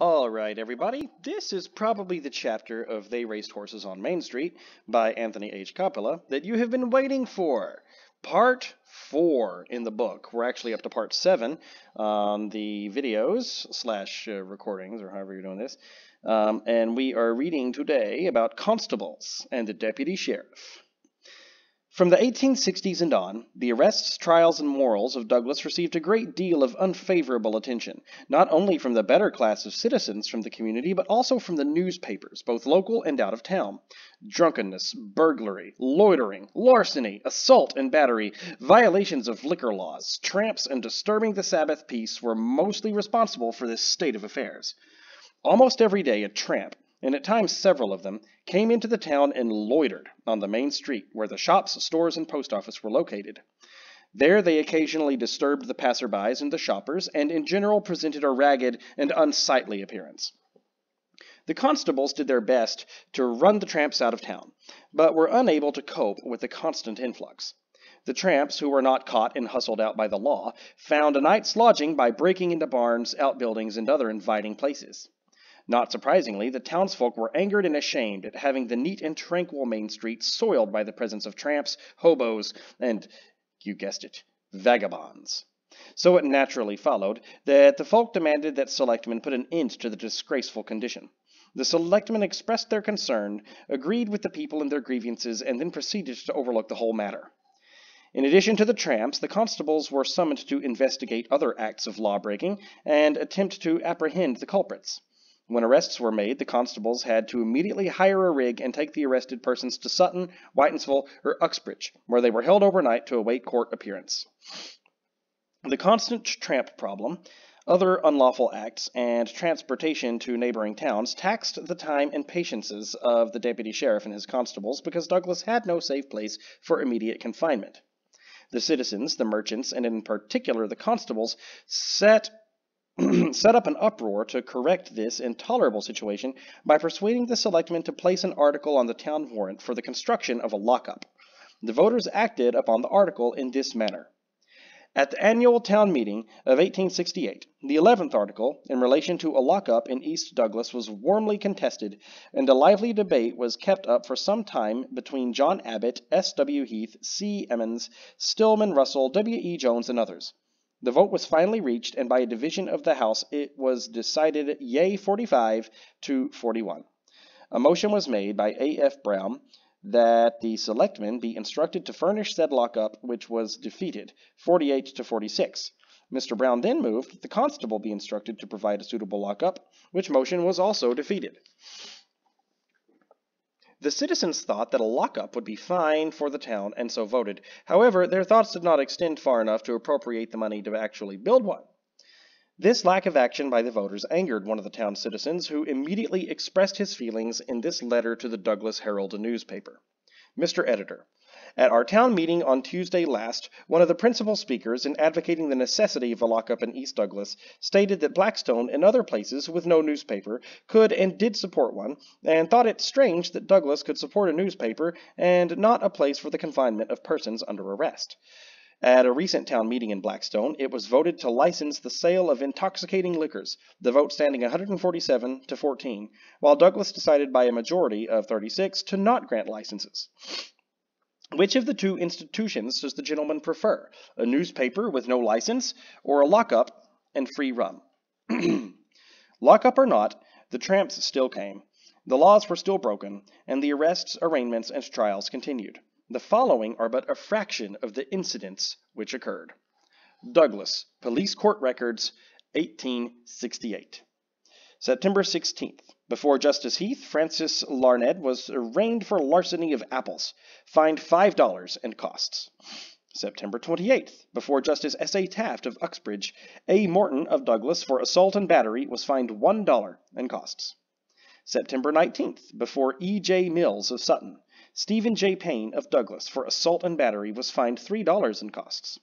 All right, everybody. This is probably the chapter of They Raced Horses on Main Street by Anthony H. Coppola that you have been waiting for. Part 4 in the book. We're actually up to part 7 on the videos slash uh, recordings, or however you're doing this. Um, and we are reading today about constables and the deputy sheriff. From the 1860s and on, the arrests, trials, and morals of Douglas received a great deal of unfavorable attention, not only from the better class of citizens from the community, but also from the newspapers, both local and out of town. Drunkenness, burglary, loitering, larceny, assault and battery, violations of liquor laws, tramps, and disturbing the Sabbath peace were mostly responsible for this state of affairs. Almost every day a tramp, and at times several of them, came into the town and loitered on the main street where the shops, stores, and post office were located. There they occasionally disturbed the passerbys and the shoppers, and in general presented a ragged and unsightly appearance. The constables did their best to run the tramps out of town, but were unable to cope with the constant influx. The tramps, who were not caught and hustled out by the law, found a night's lodging by breaking into barns, outbuildings, and other inviting places. Not surprisingly, the townsfolk were angered and ashamed at having the neat and tranquil main street soiled by the presence of tramps, hobos, and, you guessed it, vagabonds. So it naturally followed that the folk demanded that selectmen put an end to the disgraceful condition. The selectmen expressed their concern, agreed with the people in their grievances, and then proceeded to overlook the whole matter. In addition to the tramps, the constables were summoned to investigate other acts of law breaking and attempt to apprehend the culprits. When arrests were made, the constables had to immediately hire a rig and take the arrested persons to Sutton, Whitinsville, or Uxbridge, where they were held overnight to await court appearance. The constant tramp problem, other unlawful acts, and transportation to neighboring towns taxed the time and patiences of the deputy sheriff and his constables because Douglas had no safe place for immediate confinement. The citizens, the merchants, and in particular the constables, set set up an uproar to correct this intolerable situation by persuading the selectmen to place an article on the town warrant for the construction of a lockup. The voters acted upon the article in this manner. At the annual town meeting of 1868, the 11th article, in relation to a lockup in East Douglas, was warmly contested, and a lively debate was kept up for some time between John Abbott, S. W. Heath, C. Emmons, Stillman Russell, W. E. Jones, and others. The vote was finally reached, and by a division of the House it was decided yea 45 to 41. A motion was made by A. F. Brown that the selectmen be instructed to furnish said lockup, which was defeated 48 to 46. Mr. Brown then moved that the constable be instructed to provide a suitable lockup, which motion was also defeated. The citizens thought that a lockup would be fine for the town and so voted. However, their thoughts did not extend far enough to appropriate the money to actually build one. This lack of action by the voters angered one of the town citizens, who immediately expressed his feelings in this letter to the Douglas Herald newspaper. Mr. Editor, at our town meeting on Tuesday last, one of the principal speakers, in advocating the necessity of a lockup in East Douglas, stated that Blackstone and other places with no newspaper could and did support one, and thought it strange that Douglas could support a newspaper and not a place for the confinement of persons under arrest. At a recent town meeting in Blackstone, it was voted to license the sale of intoxicating liquors, the vote standing 147 to 14, while Douglas decided by a majority of 36 to not grant licenses. Which of the two institutions does the gentleman prefer? A newspaper with no license, or a lockup and free rum? lockup or not, the tramps still came. The laws were still broken, and the arrests, arraignments, and trials continued. The following are but a fraction of the incidents which occurred. Douglas, Police Court Records, 1868. September 16th. Before Justice Heath, Francis Larned was arraigned for larceny of apples, fined $5 and costs. September 28th. Before Justice S. A. Taft of Uxbridge, A. Morton of Douglas for assault and battery was fined $1 and costs. September 19th. Before E. J. Mills of Sutton, Stephen J. Payne of Douglas for assault and battery was fined $3 and costs.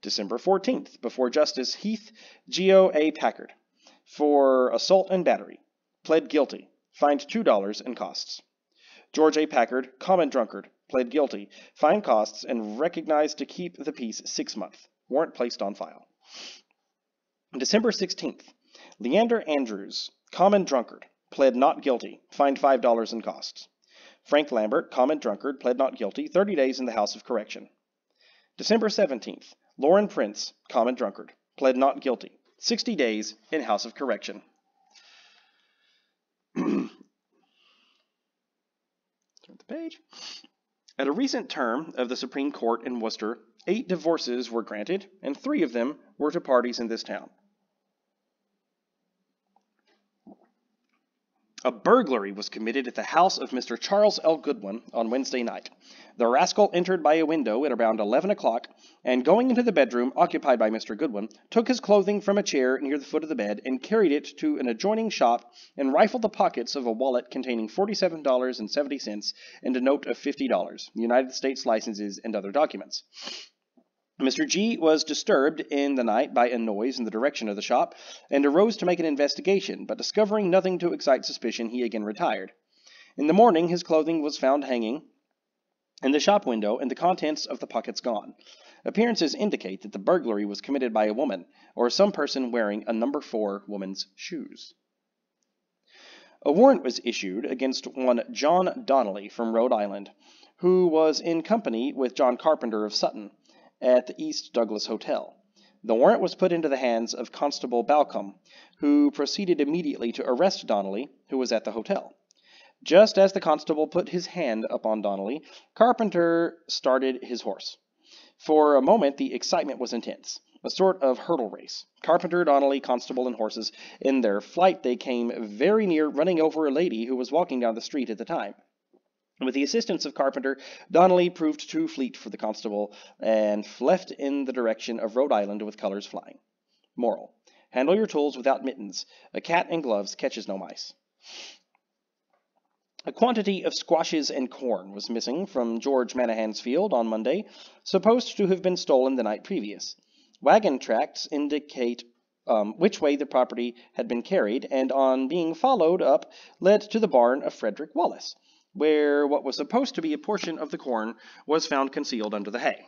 December 14th. Before Justice Heath Geo. A. Packard for assault and battery pled guilty, fined $2 and costs. George A. Packard, common drunkard, pled guilty, fined costs, and recognized to keep the peace six months. Warrant placed on file. December 16th, Leander Andrews, common drunkard, pled not guilty, fined $5 in costs. Frank Lambert, common drunkard, pled not guilty, 30 days in the House of Correction. December 17th, Lauren Prince, common drunkard, pled not guilty, 60 days in House of Correction. The page. At a recent term of the Supreme Court in Worcester, eight divorces were granted, and three of them were to parties in this town. A burglary was committed at the house of Mr. Charles L. Goodwin on Wednesday night. The rascal entered by a window at around 11 o'clock, and going into the bedroom occupied by Mr. Goodwin, took his clothing from a chair near the foot of the bed and carried it to an adjoining shop and rifled the pockets of a wallet containing $47.70 and a note of $50, United States licenses, and other documents. Mr. G was disturbed in the night by a noise in the direction of the shop, and arose to make an investigation, but discovering nothing to excite suspicion, he again retired. In the morning his clothing was found hanging in the shop window, and the contents of the pockets gone. Appearances indicate that the burglary was committed by a woman, or some person wearing a number four woman's shoes. A warrant was issued against one John Donnelly from Rhode Island, who was in company with John Carpenter of Sutton at the East Douglas Hotel. The warrant was put into the hands of Constable Balcom, who proceeded immediately to arrest Donnelly, who was at the hotel. Just as the constable put his hand upon Donnelly, Carpenter started his horse. For a moment the excitement was intense, a sort of hurdle race. Carpenter, Donnelly, constable, and horses. In their flight they came very near running over a lady who was walking down the street at the time. With the assistance of Carpenter, Donnelly proved too fleet for the constable, and left in the direction of Rhode Island with colors flying. Moral. Handle your tools without mittens. A cat in gloves catches no mice. A quantity of squashes and corn was missing from George Manahan's field on Monday, supposed to have been stolen the night previous. Wagon tracks indicate um, which way the property had been carried, and on being followed up, led to the barn of Frederick Wallace where what was supposed to be a portion of the corn was found concealed under the hay.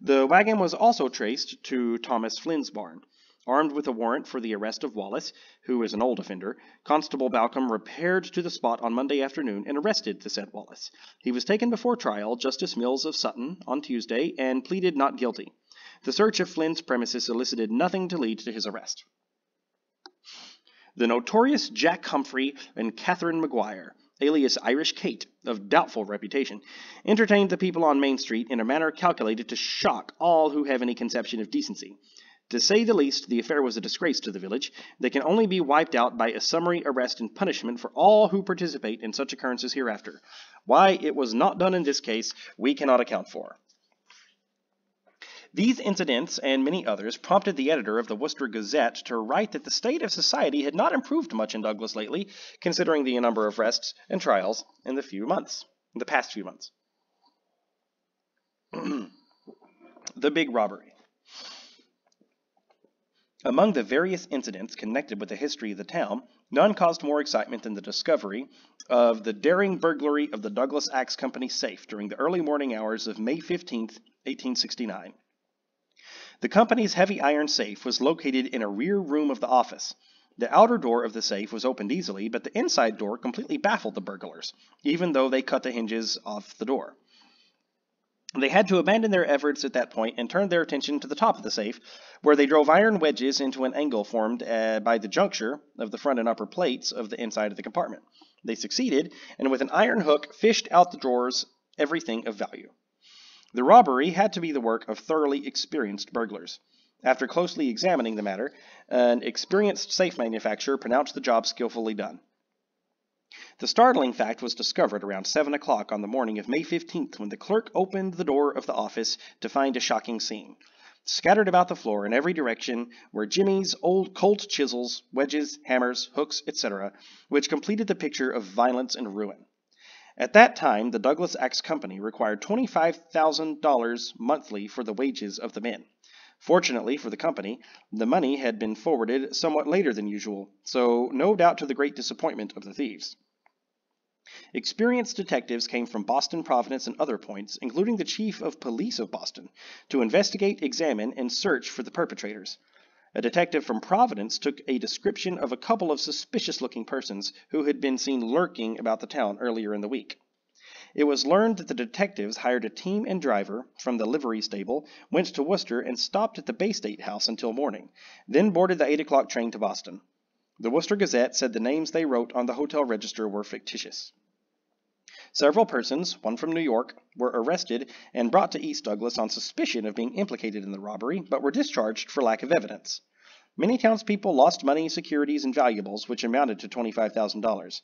The wagon was also traced to Thomas Flynn's barn. Armed with a warrant for the arrest of Wallace, who is an old offender, Constable Balcombe repaired to the spot on Monday afternoon and arrested the said Wallace. He was taken before trial, Justice Mills of Sutton, on Tuesday, and pleaded not guilty. The search of Flynn's premises elicited nothing to lead to his arrest. The notorious Jack Humphrey and Catherine Maguire alias Irish Kate, of doubtful reputation, entertained the people on Main Street in a manner calculated to shock all who have any conception of decency. To say the least, the affair was a disgrace to the village that can only be wiped out by a summary arrest and punishment for all who participate in such occurrences hereafter. Why it was not done in this case, we cannot account for. These incidents and many others prompted the editor of the Worcester Gazette to write that the state of society had not improved much in Douglas lately, considering the number of arrests and trials in the few months, the past few months. the big robbery. Among the various incidents connected with the history of the town, none caused more excitement than the discovery of the daring burglary of the Douglas Axe Company safe during the early morning hours of May 15, 1869. The company's heavy iron safe was located in a rear room of the office. The outer door of the safe was opened easily, but the inside door completely baffled the burglars, even though they cut the hinges off the door. They had to abandon their efforts at that point and turned their attention to the top of the safe, where they drove iron wedges into an angle formed uh, by the juncture of the front and upper plates of the inside of the compartment. They succeeded, and with an iron hook fished out the drawers everything of value. The robbery had to be the work of thoroughly experienced burglars. After closely examining the matter, an experienced safe manufacturer pronounced the job skillfully done. The startling fact was discovered around 7 o'clock on the morning of May 15th when the clerk opened the door of the office to find a shocking scene. Scattered about the floor in every direction were Jimmy's old cold chisels, wedges, hammers, hooks, etc., which completed the picture of violence and ruin. At that time, the Douglas Axe Company required $25,000 monthly for the wages of the men. Fortunately for the company, the money had been forwarded somewhat later than usual, so no doubt to the great disappointment of the thieves. Experienced detectives came from Boston, Providence, and other points, including the chief of police of Boston, to investigate, examine, and search for the perpetrators. A detective from Providence took a description of a couple of suspicious looking persons who had been seen lurking about the town earlier in the week. It was learned that the detectives hired a team and driver from the livery stable, went to Worcester, and stopped at the Bay State House until morning, then boarded the 8 o'clock train to Boston. The Worcester Gazette said the names they wrote on the hotel register were fictitious. Several persons, one from New York, were arrested and brought to East Douglas on suspicion of being implicated in the robbery, but were discharged for lack of evidence. Many townspeople lost money, securities, and valuables, which amounted to $25,000.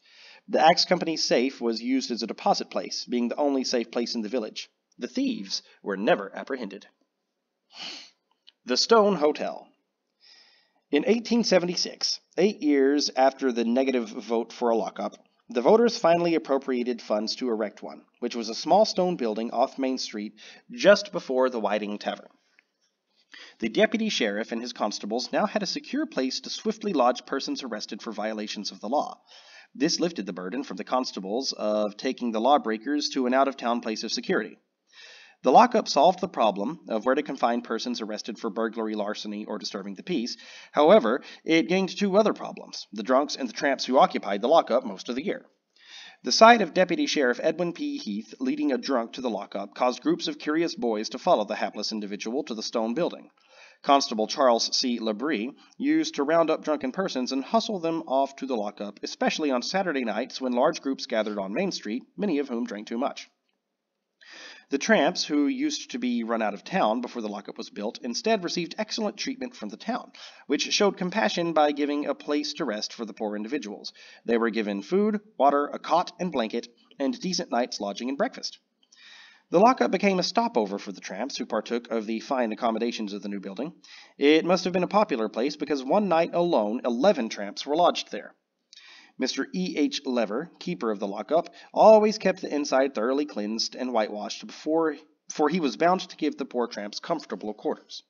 The axe company's safe was used as a deposit place, being the only safe place in the village. The thieves were never apprehended. The Stone Hotel. In 1876, eight years after the negative vote for a lockup, the voters finally appropriated funds to erect one, which was a small stone building off Main Street just before the Whiting Tavern. The deputy sheriff and his constables now had a secure place to swiftly lodge persons arrested for violations of the law. This lifted the burden from the constables of taking the lawbreakers to an out of town place of security. The lockup solved the problem of where to confine persons arrested for burglary, larceny, or disturbing the peace. However, it gained two other problems the drunks and the tramps who occupied the lockup most of the year. The sight of Deputy Sheriff Edwin P. Heath leading a drunk to the lockup caused groups of curious boys to follow the hapless individual to the stone building. Constable Charles C. Labrie used to round up drunken persons and hustle them off to the lockup, especially on Saturday nights when large groups gathered on Main Street, many of whom drank too much. The tramps, who used to be run out of town before the lockup was built, instead received excellent treatment from the town, which showed compassion by giving a place to rest for the poor individuals. They were given food, water, a cot and blanket, and decent night's lodging and breakfast. The lockup became a stopover for the tramps who partook of the fine accommodations of the new building. It must have been a popular place because one night alone 11 tramps were lodged there. Mr. E. H. Lever, keeper of the lockup, always kept the inside thoroughly cleansed and whitewashed before, for he was bound to give the poor tramps comfortable quarters.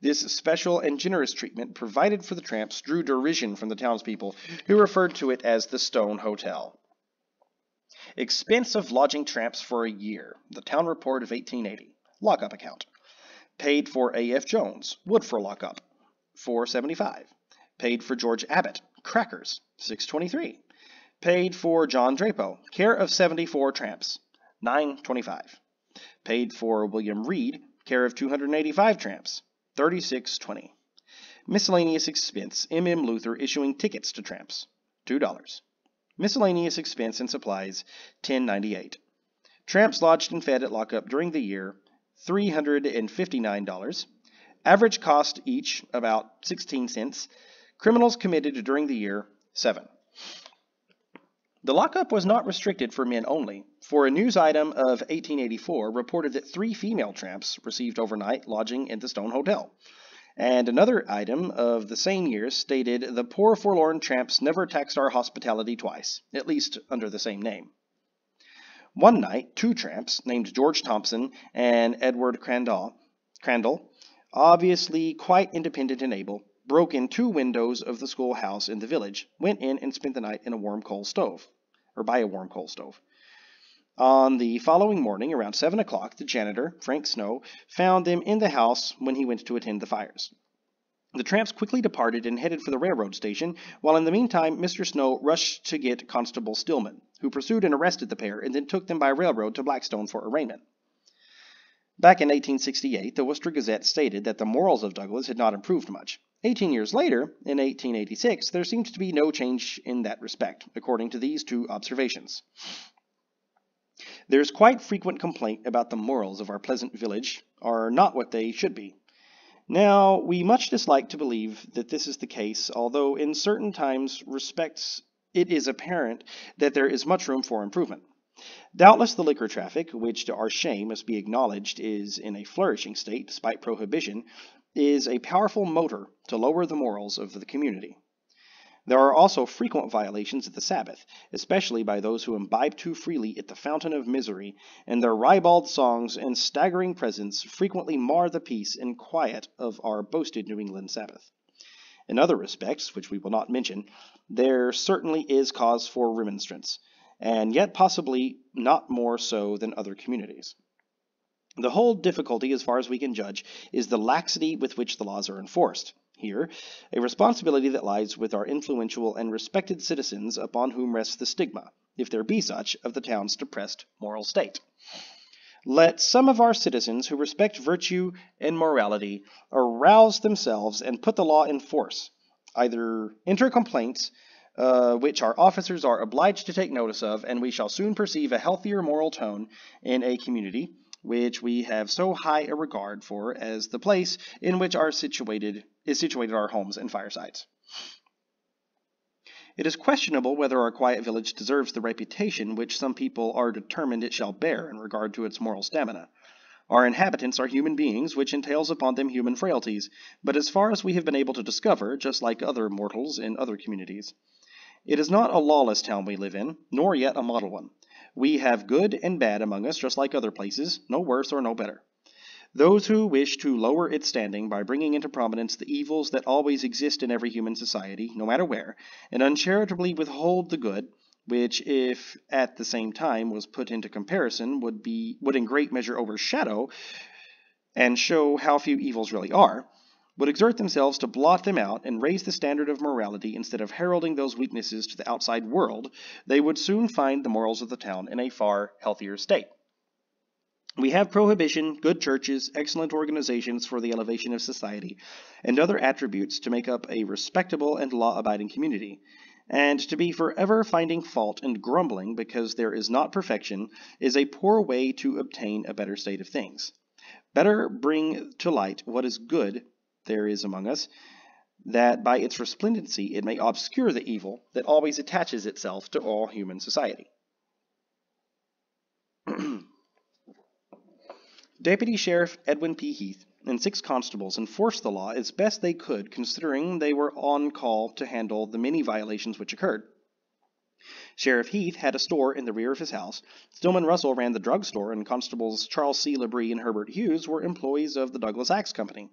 This special and generous treatment provided for the tramps drew derision from the townspeople, who referred to it as the Stone Hotel. Expense of lodging tramps for a year. The town report of 1880. Lockup account. Paid for A.F. Jones, wood for lockup, 475. Paid for George Abbott, crackers, 623. Paid for John Drapo, care of 74 tramps, 925. Paid for William Reed, care of 285 tramps, 3620. Miscellaneous expense, M. M. Luther issuing tickets to tramps, $2. Miscellaneous expense and supplies, 1098. Tramps lodged and fed at lockup during the year, $359. Average cost each, about 16 cents. Criminals committed during the year, 7. The lockup was not restricted for men only, for a news item of 1884 reported that three female tramps received overnight lodging in the Stone Hotel. And another item of the same year stated, The poor forlorn tramps never taxed our hospitality twice, at least under the same name. One night, two tramps, named George Thompson and Edward Crandall, Crandall, obviously quite independent and able, broke in two windows of the schoolhouse in the village, went in and spent the night in a warm coal stove, or by a warm coal stove. On the following morning, around 7 o'clock, the janitor, Frank Snow, found them in the house when he went to attend the fires. The tramps quickly departed and headed for the railroad station, while in the meantime Mr. Snow rushed to get Constable Stillman, who pursued and arrested the pair and then took them by railroad to Blackstone for arraignment. Back in 1868, the Worcester Gazette stated that the morals of Douglas had not improved much. Eighteen years later, in 1886, there seems to be no change in that respect, according to these two observations. There is quite frequent complaint about the morals of our pleasant village are not what they should be. Now, we much dislike to believe that this is the case, although in certain times respects it is apparent that there is much room for improvement. Doubtless the liquor traffic, which to our shame must be acknowledged is in a flourishing state despite prohibition, is a powerful motor to lower the morals of the community. There are also frequent violations of the Sabbath, especially by those who imbibe too freely at the fountain of misery, and their ribald songs and staggering presence frequently mar the peace and quiet of our boasted New England Sabbath. In other respects, which we will not mention, there certainly is cause for remonstrance, and yet possibly not more so than other communities. The whole difficulty, as far as we can judge, is the laxity with which the laws are enforced. here, a responsibility that lies with our influential and respected citizens upon whom rests the stigma, if there be such, of the town's depressed moral state. Let some of our citizens who respect virtue and morality arouse themselves and put the law in force. Either enter complaints, uh, which our officers are obliged to take notice of, and we shall soon perceive a healthier moral tone in a community which we have so high a regard for as the place in which our situated is situated our homes and firesides. It is questionable whether our quiet village deserves the reputation which some people are determined it shall bear in regard to its moral stamina. Our inhabitants are human beings, which entails upon them human frailties, but as far as we have been able to discover, just like other mortals in other communities, it is not a lawless town we live in, nor yet a model one. We have good and bad among us, just like other places, no worse or no better. Those who wish to lower its standing by bringing into prominence the evils that always exist in every human society, no matter where, and uncharitably withhold the good, which, if at the same time was put into comparison, would be would in great measure overshadow and show how few evils really are, would exert themselves to blot them out and raise the standard of morality instead of heralding those weaknesses to the outside world, they would soon find the morals of the town in a far healthier state. We have prohibition, good churches, excellent organizations for the elevation of society, and other attributes to make up a respectable and law abiding community. And to be forever finding fault and grumbling because there is not perfection is a poor way to obtain a better state of things. Better bring to light what is good there is among us, that by its resplendency it may obscure the evil that always attaches itself to all human society. Deputy Sheriff Edwin P. Heath and six constables enforced the law as best they could, considering they were on call to handle the many violations which occurred. Sheriff Heath had a store in the rear of his house. Stillman Russell ran the drug store, and constables Charles C. Labrie and Herbert Hughes were employees of the Douglas Axe Company.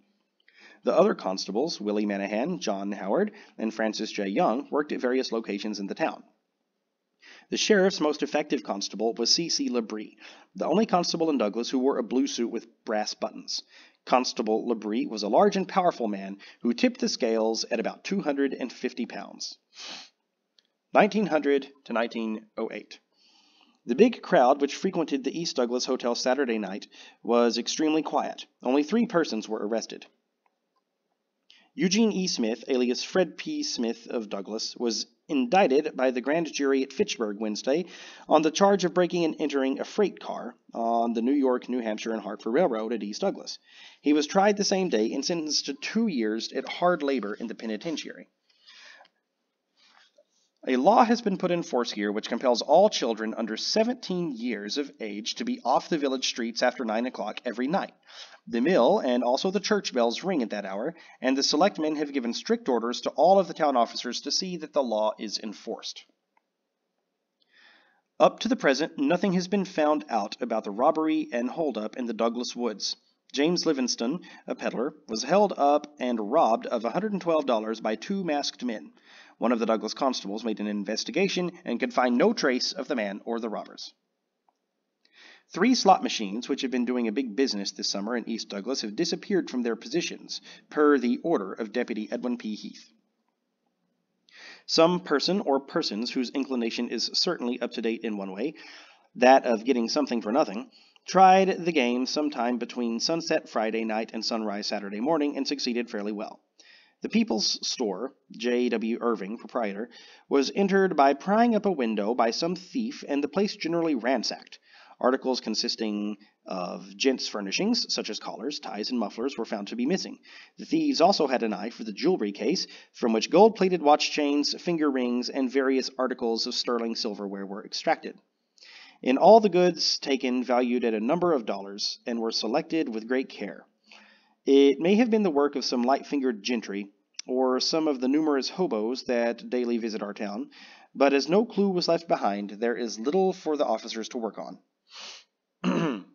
The other constables, Willie Manahan, John Howard, and Francis J. Young, worked at various locations in the town. The sheriff's most effective constable was C.C. Labrie, the only constable in Douglas who wore a blue suit with brass buttons. Constable Labrie was a large and powerful man who tipped the scales at about 250 pounds. 1900 to 1908. The big crowd which frequented the East Douglas Hotel Saturday night was extremely quiet. Only three persons were arrested. Eugene E. Smith, alias Fred P. Smith of Douglas, was indicted by the grand jury at Fitchburg Wednesday on the charge of breaking and entering a freight car on the New York, New Hampshire, and Hartford Railroad at East Douglas. He was tried the same day and sentenced to two years at hard labor in the penitentiary. A law has been put in force here which compels all children under 17 years of age to be off the village streets after 9 o'clock every night. The mill and also the church bells ring at that hour, and the selectmen have given strict orders to all of the town officers to see that the law is enforced. Up to the present, nothing has been found out about the robbery and holdup in the Douglas woods. James Livingston, a peddler, was held up and robbed of $112 by two masked men. One of the Douglas constables made an investigation and could find no trace of the man or the robbers. Three slot machines, which have been doing a big business this summer in East Douglas, have disappeared from their positions, per the order of Deputy Edwin P. Heath. Some person or persons whose inclination is certainly up to date in one way, that of getting something for nothing, tried the game sometime between sunset Friday night and sunrise Saturday morning and succeeded fairly well. The People's Store, J. W. Irving, proprietor, was entered by prying up a window by some thief and the place generally ransacked. Articles consisting of gents' furnishings, such as collars, ties, and mufflers, were found to be missing. The thieves also had an eye for the jewelry case, from which gold plated watch chains, finger rings, and various articles of sterling silverware were extracted. In all the goods taken valued at a number of dollars, and were selected with great care. It may have been the work of some light fingered gentry, or some of the numerous hobos that daily visit our town, but as no clue was left behind, there is little for the officers to work on.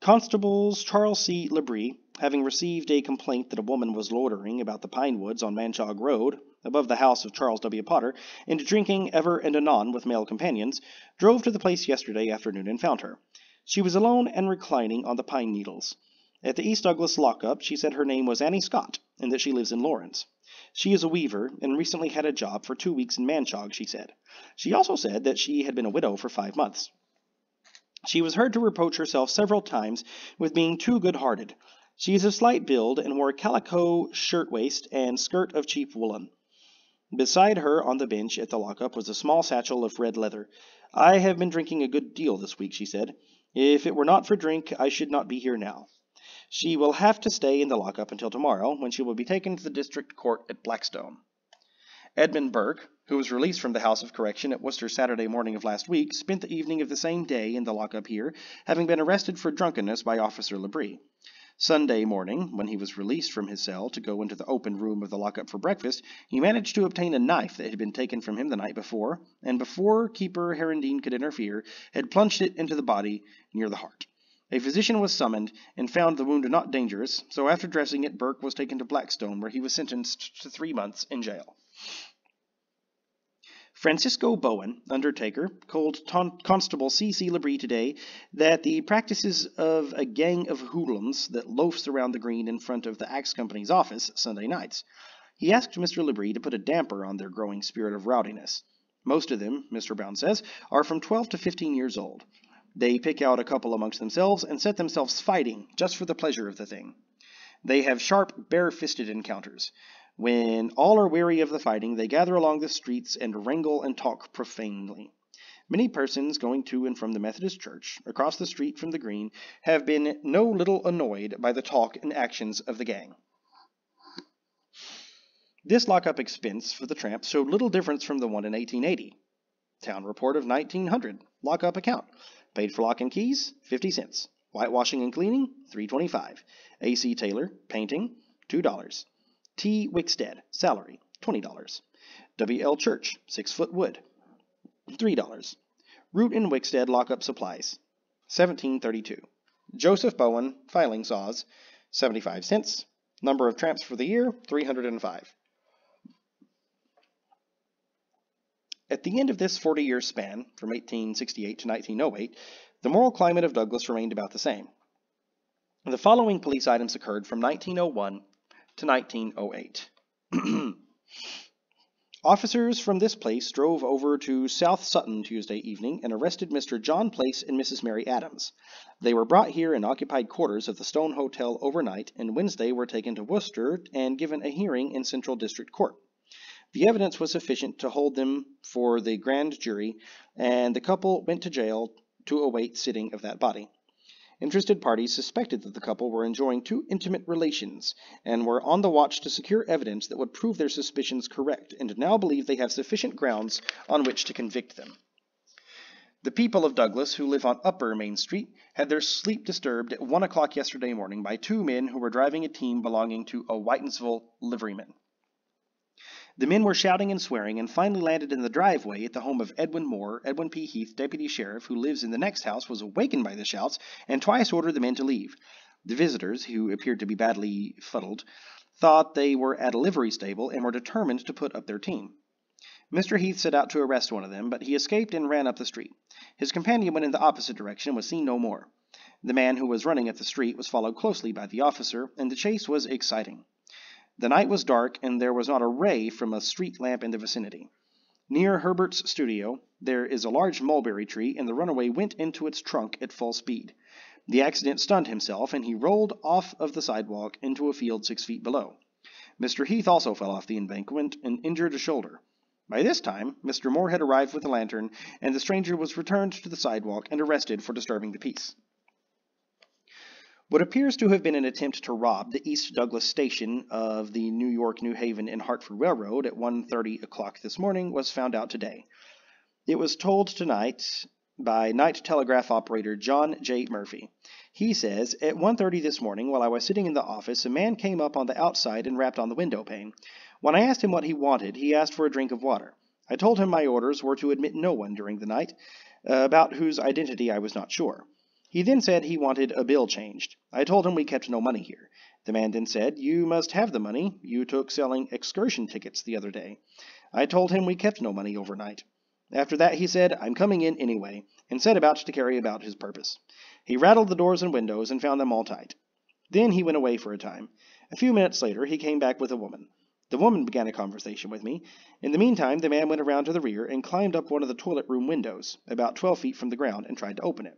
Constables Charles C. Labrie, having received a complaint that a woman was loitering about the pine woods on Manchaug Road, above the house of Charles W. Potter, and drinking ever and anon with male companions, drove to the place yesterday afternoon and found her. She was alone and reclining on the pine needles. At the East Douglas lockup, she said her name was Annie Scott and that she lives in Lawrence. She is a weaver and recently had a job for two weeks in Manchaug, she said. She also said that she had been a widow for five months. She was heard to reproach herself several times with being too good hearted. She is of slight build and wore a calico shirtwaist and skirt of cheap woolen. Beside her on the bench at the lockup was a small satchel of red leather. I have been drinking a good deal this week, she said. If it were not for drink, I should not be here now. She will have to stay in the lockup until tomorrow, when she will be taken to the district court at Blackstone. Edmund Burke, who was released from the House of Correction at Worcester Saturday morning of last week, spent the evening of the same day in the lockup here, having been arrested for drunkenness by Officer Labrie. Sunday morning, when he was released from his cell to go into the open room of the lockup for breakfast, he managed to obtain a knife that had been taken from him the night before, and before Keeper Herendeen could interfere, had plunged it into the body near the heart. A physician was summoned and found the wound not dangerous, so after dressing it, Burke was taken to Blackstone, where he was sentenced to three months in jail. Francisco Bowen, undertaker, told Constable C. C. Labrie today that the practices of a gang of hoodlums that loafs around the green in front of the Axe Company's office Sunday nights. He asked Mr. Labrie to put a damper on their growing spirit of rowdiness. Most of them, Mr. Brown says, are from 12 to 15 years old. They pick out a couple amongst themselves and set themselves fighting just for the pleasure of the thing. They have sharp, bare-fisted encounters. When all are weary of the fighting, they gather along the streets and wrangle and talk profanely. Many persons going to and from the Methodist Church, across the street from the Green, have been no little annoyed by the talk and actions of the gang. This lockup expense for the tramp showed little difference from the one in 1880. Town report of 1900, lockup account. Paid for lock and keys, 50 cents. Whitewashing and cleaning, 325. AC Taylor, painting, $2. T. Wickstead, salary, $20. W.L. Church, 6 foot wood, $3. Root and Wickstead lockup supplies, 1732. Joseph Bowen, filing saws, 75 cents. Number of tramps for the year, 305. At the end of this 40 year span, from 1868 to 1908, the moral climate of Douglas remained about the same. The following police items occurred from 1901 to 1908. Officers from this place drove over to South Sutton Tuesday evening and arrested Mr. John Place and Mrs. Mary Adams. They were brought here in occupied quarters of the Stone Hotel overnight, and Wednesday were taken to Worcester and given a hearing in Central District Court. The evidence was sufficient to hold them for the grand jury, and the couple went to jail to await sitting of that body. Interested parties suspected that the couple were enjoying too intimate relations and were on the watch to secure evidence that would prove their suspicions correct, and now believe they have sufficient grounds on which to convict them. The people of Douglas who live on Upper Main Street had their sleep disturbed at one o'clock yesterday morning by two men who were driving a team belonging to a Whitinsville liveryman. The men were shouting and swearing, and finally landed in the driveway at the home of Edwin Moore. Edwin P. Heath, deputy sheriff, who lives in the next house, was awakened by the shouts and twice ordered the men to leave. The visitors, who appeared to be badly fuddled, thought they were at a livery stable and were determined to put up their team. Mr. Heath set out to arrest one of them, but he escaped and ran up the street. His companion went in the opposite direction and was seen no more. The man who was running up the street was followed closely by the officer, and the chase was exciting. The night was dark, and there was not a ray from a street lamp in the vicinity. Near Herbert's studio there is a large mulberry tree, and the runaway went into its trunk at full speed. The accident stunned himself, and he rolled off of the sidewalk into a field six feet below. Mr. Heath also fell off the embankment and injured a shoulder. By this time, Mr. Moore had arrived with a lantern, and the stranger was returned to the sidewalk and arrested for disturbing the peace. What appears to have been an attempt to rob the East Douglas station of the New York, New Haven, and Hartford Railroad at 1.30 o'clock this morning was found out today. It was told tonight by night telegraph operator John J. Murphy. He says, At 1.30 this morning, while I was sitting in the office, a man came up on the outside and rapped on the window pane. When I asked him what he wanted, he asked for a drink of water. I told him my orders were to admit no one during the night, uh, about whose identity I was not sure. He then said he wanted a bill changed. I told him we kept no money here. The man then said, You must have the money you took selling excursion tickets the other day. I told him we kept no money overnight. After that he said, I'm coming in anyway, and set about to carry about his purpose. He rattled the doors and windows and found them all tight. Then he went away for a time. A few minutes later, he came back with a woman. The woman began a conversation with me. In the meantime, the man went around to the rear and climbed up one of the toilet room windows, about twelve feet from the ground, and tried to open it.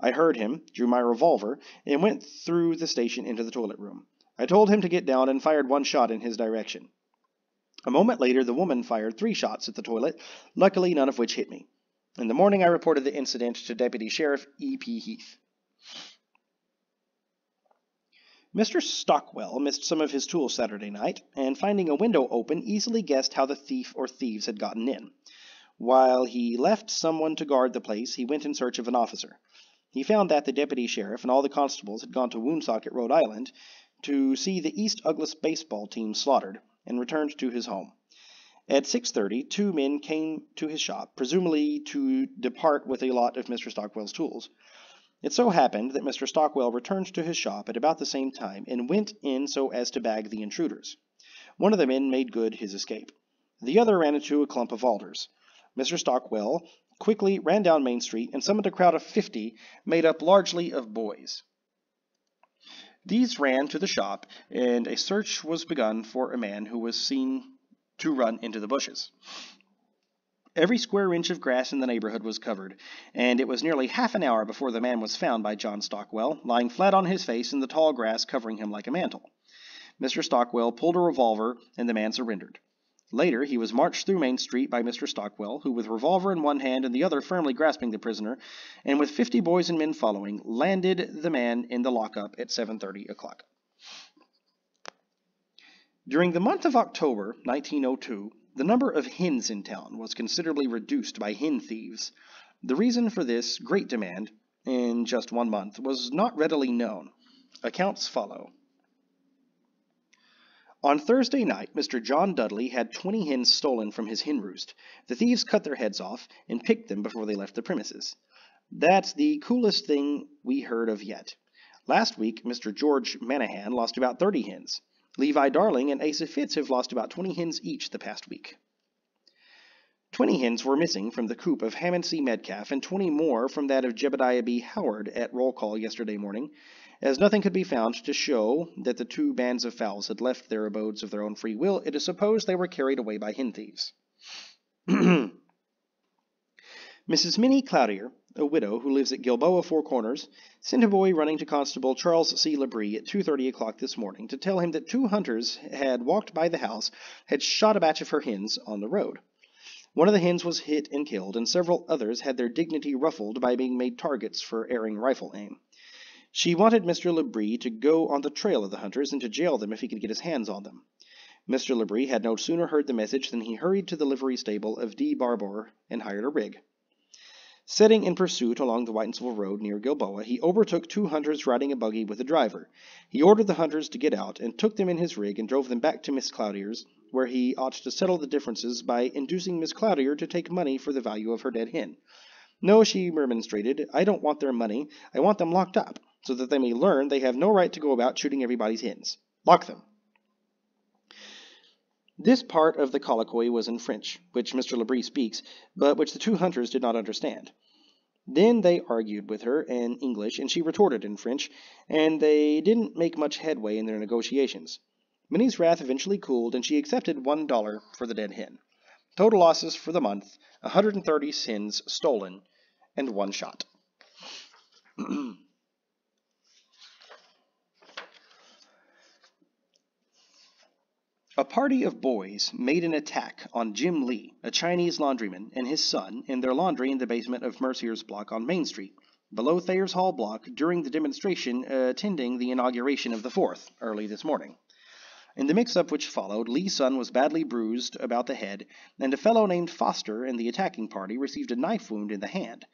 I heard him, drew my revolver, and went through the station into the toilet room. I told him to get down and fired one shot in his direction. A moment later, the woman fired three shots at the toilet, luckily none of which hit me. In the morning, I reported the incident to Deputy Sheriff E.P. Heath. Mr. Stockwell missed some of his tools Saturday night, and finding a window open, easily guessed how the thief or thieves had gotten in. While he left someone to guard the place, he went in search of an officer. He found that the deputy sheriff and all the constables had gone to Woonsocket, Rhode Island, to see the East Douglas baseball team slaughtered, and returned to his home. At 6.30, two men came to his shop, presumably to depart with a lot of Mr. Stockwell's tools. It so happened that Mr. Stockwell returned to his shop at about the same time and went in so as to bag the intruders. One of the men made good his escape. The other ran into a clump of alders. Mr. Stockwell quickly ran down Main Street and summoned a crowd of fifty, made up largely of boys. These ran to the shop, and a search was begun for a man who was seen to run into the bushes. Every square inch of grass in the neighborhood was covered, and it was nearly half an hour before the man was found by John Stockwell, lying flat on his face in the tall grass covering him like a mantle. Mr. Stockwell pulled a revolver, and the man surrendered. Later, he was marched through Main Street by Mr. Stockwell, who, with revolver in one hand and the other firmly grasping the prisoner, and with fifty boys and men following, landed the man in the lockup at 7:30 o'clock. During the month of October, 1902, the number of hens in town was considerably reduced by hen thieves. The reason for this great demand, in just one month, was not readily known. Accounts follow. On Thursday night, Mr. John Dudley had 20 hens stolen from his hen roost. The thieves cut their heads off and picked them before they left the premises. That's the coolest thing we heard of yet. Last week, Mr. George Manahan lost about 30 hens. Levi Darling and Asa Fitz have lost about 20 hens each the past week. 20 hens were missing from the coop of Hammond C. Metcalf and 20 more from that of Jebediah B. Howard at roll call yesterday morning, as nothing could be found to show that the two bands of fowls had left their abodes of their own free will, it is supposed they were carried away by hen thieves. Mrs. Minnie Cloutier a widow who lives at Gilboa Four Corners, sent a boy running to Constable Charles C. Labrie at 2.30 o'clock this morning to tell him that two hunters had walked by the house, had shot a batch of her hens on the road. One of the hens was hit and killed, and several others had their dignity ruffled by being made targets for erring rifle aim. She wanted Mr. Labrie to go on the trail of the hunters and to jail them if he could get his hands on them. Mr. Labrie had no sooner heard the message than he hurried to the livery stable of D. Barbour and hired a rig. Setting in pursuit along the Whitinsville Road near Gilboa, he overtook two hunters riding a buggy with a driver. He ordered the hunters to get out and took them in his rig and drove them back to Miss Cloutier's, where he ought to settle the differences by inducing Miss Cloutier to take money for the value of her dead hen. No, she remonstrated, I don't want their money. I want them locked up, so that they may learn they have no right to go about shooting everybody's hens. Lock them. This part of the colloquy was in French, which Mr. Labrie speaks, but which the two hunters did not understand. Then they argued with her in English, and she retorted in French, and they didn't make much headway in their negotiations. Minnie's wrath eventually cooled, and she accepted one dollar for the dead hen. Total losses for the month 130 hens stolen and one shot. party of boys made an attack on Jim Lee, a Chinese laundryman, and his son in their laundry in the basement of Mercier's block on Main Street, below Thayer's Hall block, during the demonstration attending the inauguration of the Fourth, early this morning. In the mix up which followed, Lee's son was badly bruised about the head, and a fellow named Foster in the attacking party received a knife wound in the hand.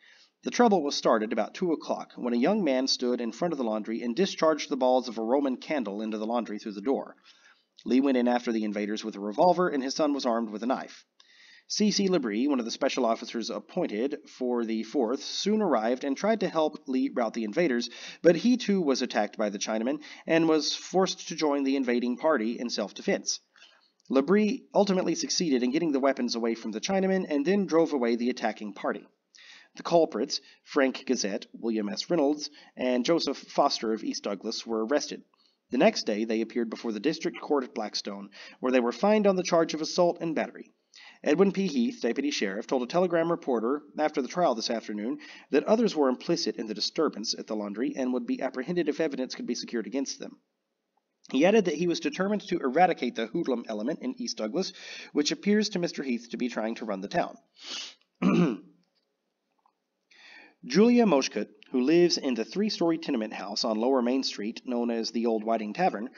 The trouble was started about two o'clock, when a young man stood in front of the laundry and discharged the balls of a Roman candle into the laundry through the door. Lee went in after the invaders with a revolver, and his son was armed with a knife. C.C. Labrie, one of the special officers appointed for the 4th, soon arrived and tried to help Lee rout the invaders, but he too was attacked by the Chinamen and was forced to join the invading party in self defense. Labrie ultimately succeeded in getting the weapons away from the Chinamen and then drove away the attacking party. The culprits, Frank Gazette, William S. Reynolds, and Joseph Foster of East Douglas, were arrested. The next day they appeared before the district court at Blackstone, where they were fined on the charge of assault and battery. Edwin P. Heath, deputy sheriff, told a telegram reporter after the trial this afternoon that others were implicit in the disturbance at the laundry and would be apprehended if evidence could be secured against them. He added that he was determined to eradicate the hoodlum element in East Douglas, which appears to Mr. Heath to be trying to run the town. Julia Moshkut, who lives in the three story tenement house on Lower Main Street, known as the Old Whiting Tavern,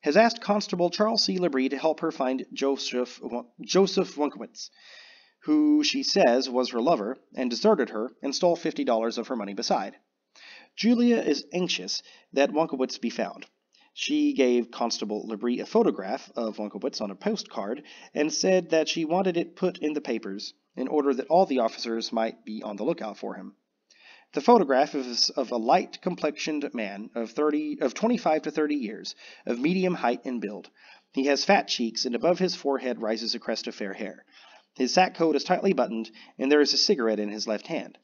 has asked Constable Charles C. Labrie to help her find Joseph, Joseph Wunkowitz, who she says was her lover and deserted her and stole $50 of her money beside. Julia is anxious that Wunkowitz be found. She gave Constable Labrie a photograph of Wunkowitz on a postcard and said that she wanted it put in the papers in order that all the officers might be on the lookout for him. The photograph is of a light complexioned man of 30 of 25 to 30 years, of medium height and build. He has fat cheeks and above his forehead rises a crest of fair hair. His sack coat is tightly buttoned and there is a cigarette in his left hand.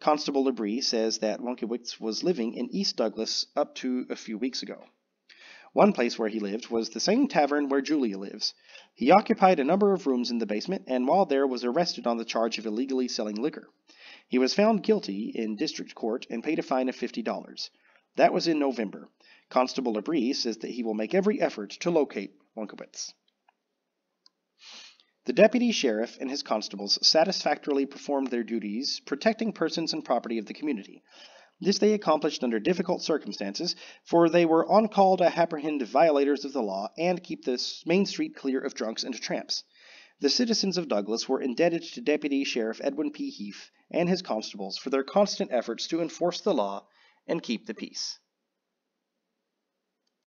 Constable Labrie says that Wunkowitz was living in East Douglas up to a few weeks ago. One place where he lived was the same tavern where Julia lives. He occupied a number of rooms in the basement and while there was arrested on the charge of illegally selling liquor. He was found guilty in district court and paid a fine of $50. That was in November. Constable Labrie says that he will make every effort to locate Wunkowitz. The deputy sheriff and his constables satisfactorily performed their duties protecting persons and property of the community. This they accomplished under difficult circumstances, for they were on call to apprehend violators of the law and keep the main street clear of drunks and tramps. The citizens of Douglas were indebted to Deputy Sheriff Edwin P. Heath and his constables for their constant efforts to enforce the law and keep the peace.